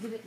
Did it?